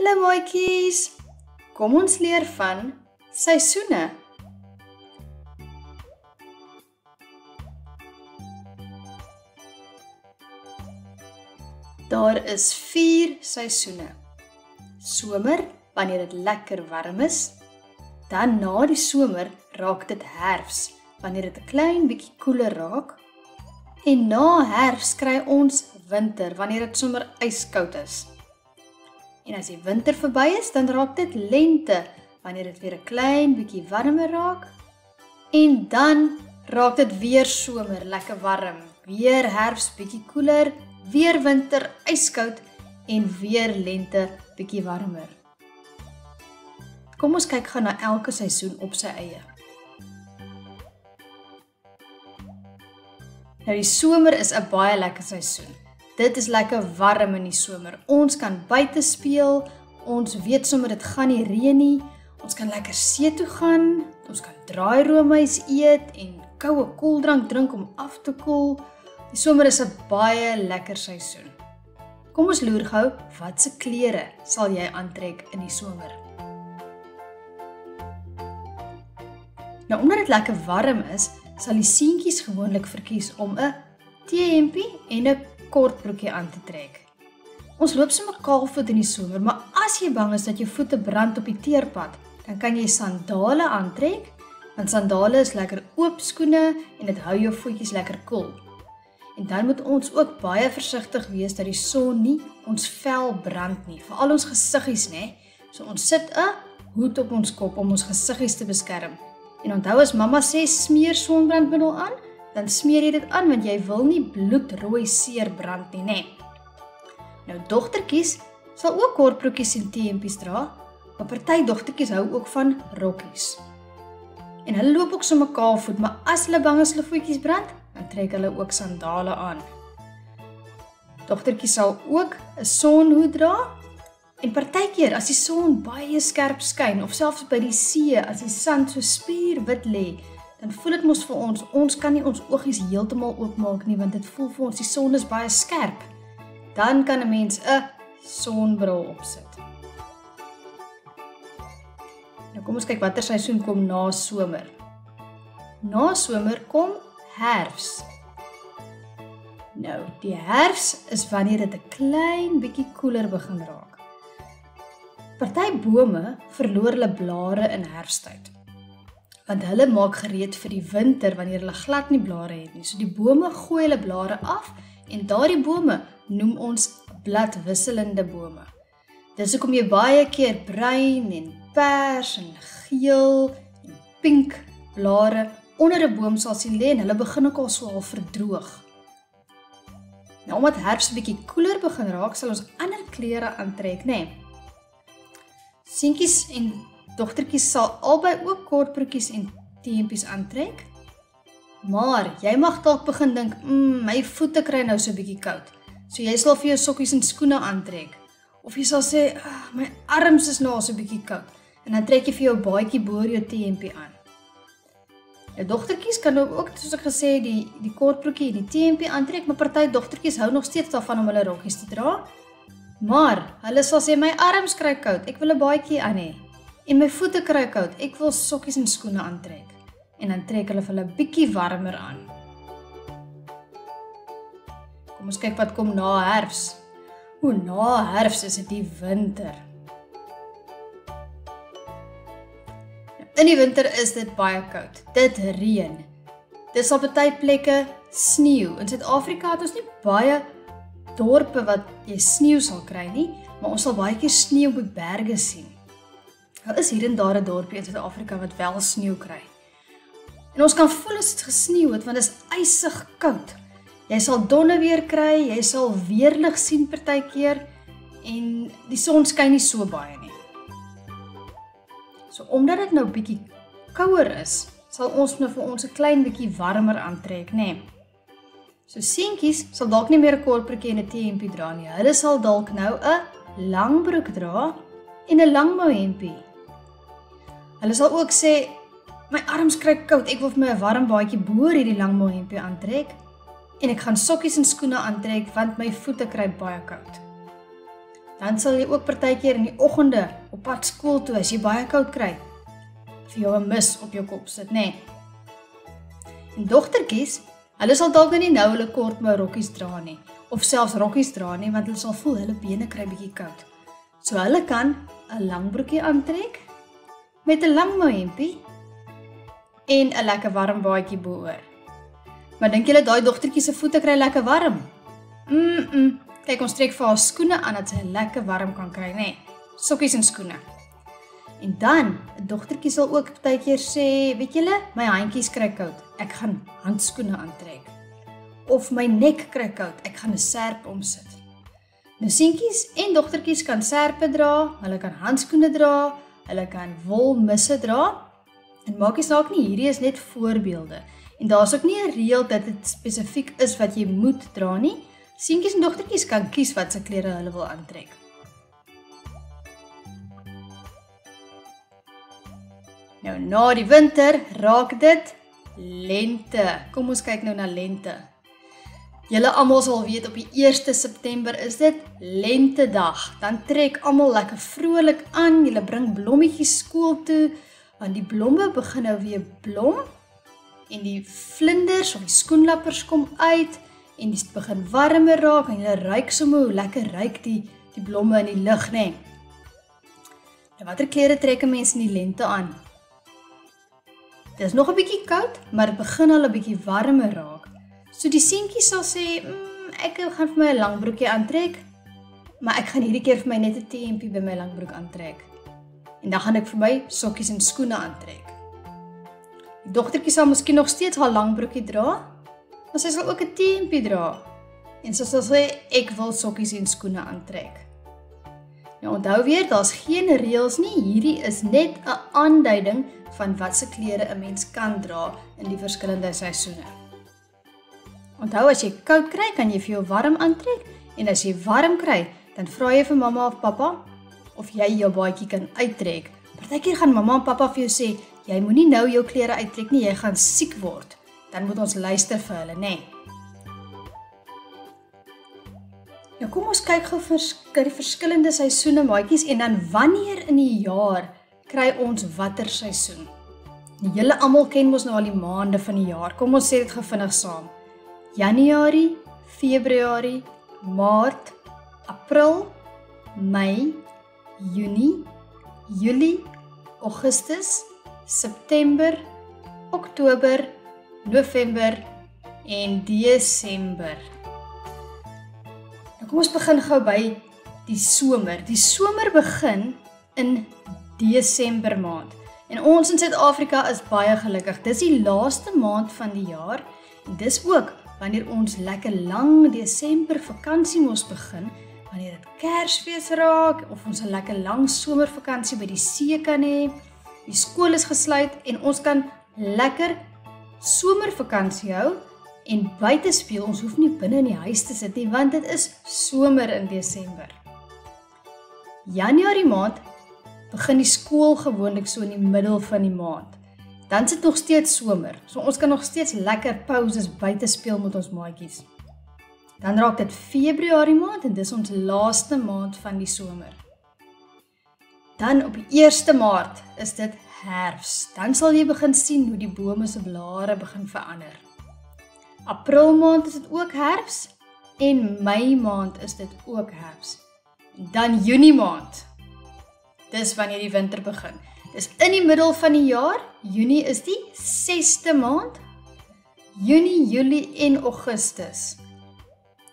Hallo maatjies. Kom ons leer van seisoene. Daar is 4 seisoene. Somer wanneer dit lekker warm is. Dan na die somer raak dit herfs wanneer dit 'n klein bietjie koeler raak. En na herfs kry ons winter wanneer dit sommer yskoud is. En as die winter verby is, dan raak dit lente wanneer dit weer 'n klein bietjie warmer raak. En dan raak dit weer somer, lekker warm. Weer herfs bietjie koeler, weer winter yskoud en weer lente bietjie warmer. Kom ons kyk gou na elke seisoen op sy eie. Nou die somer is 'n baie lekker seisoen. Dit is lekker warm in die somer. Ons kan buite speel. Ons weet sommer dit gaan nie reën nie. Ons kan lekker see toe gaan. Ons kan draairoomys eet en koue koeldrank drink om af te koel. Die somer is 'n baie lekker seisoen. Kom ons loer gou, watse klere sal jy aantrek in die somer? Nou omdat dit lekker warm is, sal die seentjies gewoonlik verkies om 'n T-hempie en 'n kortbroekie aan te trek. Ons loop sommer kaalvoet in die somer, maar as jy bang is dat jou voete brand op die teerpad, dan kan jy sandale aantrek, want sandale is lekker oop skoene en dit hou jou voetjies lekker koel. Cool. En dan moet ons ook baie versigtig wees dat die son nie ons vel brand nie, veral ons gesiggies, nê? So ons sit 'n hoed op ons kop om ons gesiggies te beskerm. En onthou as mamma sê smeer sonbrandmiddel aan, dan smeer jy dit aan want jy wil nie bloedrooi seer brand nie, nê. Nou dogtertjies sal ook kortbroekies en T-hempies dra, maar party dogtertjies hou ook van rokkies. En hulle loop ook sommer kaalvoet, maar as hulle bang is hulle voetjies brand, dan trek hulle ook sandale aan. Dogtertjies sal ook 'n sonhoed dra En partykeer as die son baie skerp skyn of selfs by die see as die sand so spierwit lê, dan voel dit mos vir ons ons kan nie ons oogies heeltemal oopmaak nie want dit voel vir ons die son is baie skerp. Dan kan 'n mens 'n sonbril opsit. Nou kom ons kyk watter seisoen kom na somer. Na somer kom herfs. Nou, die herfs is wanneer dit 'n klein bietjie koeler begin raak. Party bome verloor hulle blare in herfsttyd. Want hulle maak gereed vir die winter wanneer hulle glad nie blare het nie. So die bome gooi hulle blare af en daardie bome noem ons bladwisselende bome. Dis hoekom jy baie keer bruin en pers en geel en pink blare onder 'n boom sal sien lê en hulle begin ook al so al verdroog. Nou omdat herfs 'n bietjie koeler begin raak, sal ons ander kleure aantrek, nê? Nee. Seentjies en dogtertjies sal albei ook kortbroekies en T-hempies aantrek. Maar jy mag dalk begin dink, "Mmm, my voete kry nou so 'n bietjie koud." So jy sal vir jou sokkies en skoene aantrek. Of jy sal sê, ah, "My arms is nou so 'n bietjie koud." En dan trek jy vir jou baadjie bo jou T-hempie aan. Die dogtertjies kan nou ook soos ek gesê die die kortbroekie en die T-hempie aantrek, maar party dogtertjies hou nog steeds daarvan om hulle rokkies te dra. Maar hulle sal sê my arms kry koud, ek wil 'n baadjie aan hê. En my voete kry koud, ek wil sokkies en skoene aantrek. En dan trek hulle vir hulle bietjie warmer aan. Kom ons kyk wat kom na herfs. Hoe na herfs is dit die winter. In die winter is dit baie koud. Dit reën. Dis op baie plekke sneeu. In Suid-Afrika het ons nie baie dorpe wat jy sneeu sal kry nie, maar ons sal baie keer sneeu op die berge sien. Daar is hier en daar 'n dorpie in Suid-Afrika wat wel sneeu kry. En ons kan voel as dit gesneeu het want dit is ysig koud. Jy sal donne weer kry, jy sal weerlig sien partykeer en die son skyn nie so baie nie. So omdat dit nou bietjie kouer is, sal ons nou vir ons 'n klein bietjie warmer aantrek, nê? Nee. So seentjies sal dalk nie meer 'n kortbroekie en 'n T-hempie dra nie. Hulle sal dalk nou 'n langbroek dra en 'n langmou hempie. Hulle sal ook sê my arms kry koud, ek wil vir my 'n warm baadjie bo hierdie langmou hempie aantrek en ek gaan sokkies en skoene aantrek want my voete kry baie koud. Dan sal jy ook partykeer in die oggende op pad skool toe as jy baie koud kry. Vir jou 'n mis op jou kop sit, nê. Nee. En dogtertjies, hulle sal dalk nie nou hulle kortmou rokkies dra nie of selfs rokkies dra nie want hulle sal voel hulle bene kry bietjie koud. So hulle kan 'n lang broekie aantrek met 'n lang mou hempie en 'n lekker warm baadjie bo-oor. Maar dink julle daai dogtertjie se voete kry lekker warm? Mm. -mm. Kyk ons trek vir haar skoene aan dat sy lekker warm kan kry, nê? Nee, sokkies en skoene. En dan, 'n dogtertjie sal ook baie keer sê, weet julle, my handjies kry koud. Ek gaan handskoene aantrek. Of my nek kry koud. Ek gaan 'n serp omsit. Nou seentjies en dogtertjies kan serpe dra, hulle kan handskoene dra, hulle kan wolmisse dra. En maak nie saak nie, hierdie is net voorbeelde. En daar's ook nie 'n reël dat dit spesifiek is wat jy moet dra nie. Seentjies en dogtertjies kan kies wat se klere hulle wil aantrek. Nou na die winter raak dit lente. Kom ons kyk nou na lente. Julle almal sal weet op die 1 September is dit lentedag. Dan trek almal lekker vrolik aan. Julle bring blommetjies skool toe want die blomme begin nou weer blom en die vlinders of die skoenlappers kom uit en dit begin warmer raak en jy ruik sommer hoe lekker ruik die die blomme in die lug nê. Nou watter klere trek 'n mens in die lente aan? Dit is nog 'n bietjie koud, maar dit begin al 'n bietjie warmer raak. So die seentjie sal sê, mm, "Ek gaan vir my 'n lang broekie aantrek, maar ek gaan hierdie keer vir my net 'n T-hempie by my lang broek aantrek." En dan gaan ek vir my sokkies en skoene aantrek. Die dogtertjie sal miskien nog steeds haar lang broekie dra, maar sy sal ook 'n T-hempie dra. En sy sal sê ek wil sokkies en skoene aantrek. Nou onthou weer, daar's geen reëls nie. Hierdie is net 'n aanduiding van watse klere 'n mens kan dra in die verskillende seisoene. Onthou as jy koud kry, kan jy vir jou warm aantrek en as jy warm kry, dan vra jy vir mamma of pappa of jy jou baadjie kan uittrek. Partykeer gaan mamma en pappa vir jou sê, jy moenie nou jou klere uittrek nie, jy gaan siek word dan moet ons luister vir hulle, nê? Nee. Nou kom ons kyk gou vir die verskillende seisoene maatjies en dan wanneer in die jaar kry ons watter seisoen? Julle almal ken mos nou al die maande van die jaar. Kom ons sê dit gou vinnig saam. Januarie, Februarie, Maart, April, Mei, Junie, Julie, Augustus, September, Oktober, November en Desember. Nou kom ons begin gou by die somer. Die somer begin in Desember maand. En ons in Suid-Afrika is baie gelukkig. Dis die laaste maand van die jaar en dis ook wanneer ons lekker lang Desember vakansie mos begin, wanneer dit Kersfees raak of ons 'n lekker lang somervakansie by die see kan hê. Die skool is gesluit en ons kan lekker somervakansie hou en buite speel. Ons hoef nie binne in die huis te sit nie want dit is somer in Desember. Januarie maand begin die skool gewoonlik so in die middel van die maand. Dan sit nog steeds somer. So ons kan nog steeds lekker pauses buite speel met ons maatjies. Dan raak dit Februarie maand en dis ons laaste maand van die somer. Dan op die 1ste Maart is dit herfs. Dan sal jy begin sien hoe die bome se blare begin verander. April maand is dit ook herfs en Mei maand is dit ook herfs. Dan Junie maand. Dis wanneer die winter begin. Dis in die middel van die jaar. Junie is die 6ste maand. Junie, Julie en Augustus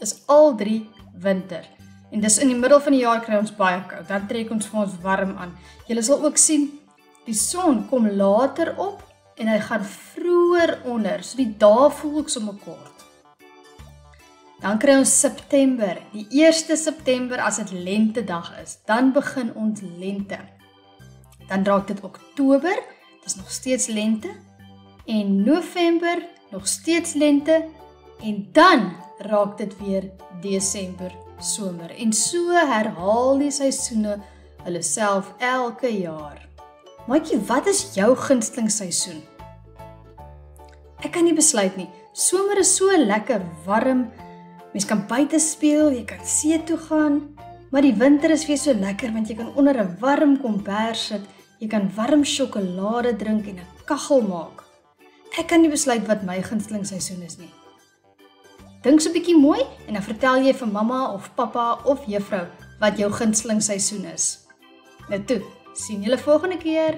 is al drie winter. En dis in die middel van die jaar kry ons baie koud. Dan trek ons vir ons warm aan. Jy sal ook sien Die son kom later op en hy gaan vroeër onder. So die dae voel ook sommer kort. Dan kry ons September, die 1ste September as dit lentedag is. Dan begin ons lente. Dan raak dit Oktober, dis nog steeds lente. En November, nog steeds lente. En dan raak dit weer Desember, somer. En so herhaal die seisoene hulle self elke jaar. Maatjie, wat is jou gunsteling seisoen? Ek kan nie besluit nie. Somer is so lekker warm. Mens kan buite speel, jy kan see toe gaan. Maar die winter is weer so lekker want jy kan onder 'n warm kombers sit, jy kan warm sjokolade drink en 'n kaggel maak. Ek kan nie besluit wat my gunsteling seisoen is nie. Dink so 'n bietjie mooi en dan vertel jy vir mamma of pappa of juffrou wat jou gunsteling seisoen is. Nou toe, sien julle volgende keer.